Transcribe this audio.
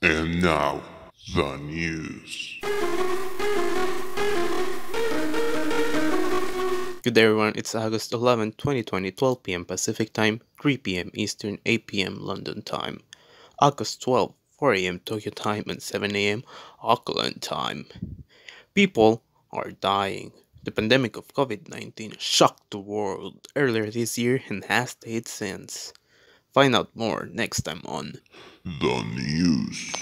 And now, the news. Good day everyone, it's August 11, 2020, 12 p.m. Pacific Time, 3 p.m. Eastern, 8 p.m. London Time. August 12, 4 a.m. Tokyo Time and 7 a.m. Auckland Time. People are dying. The pandemic of COVID 19 shocked the world earlier this year and has stayed since. Find out more next time on The News.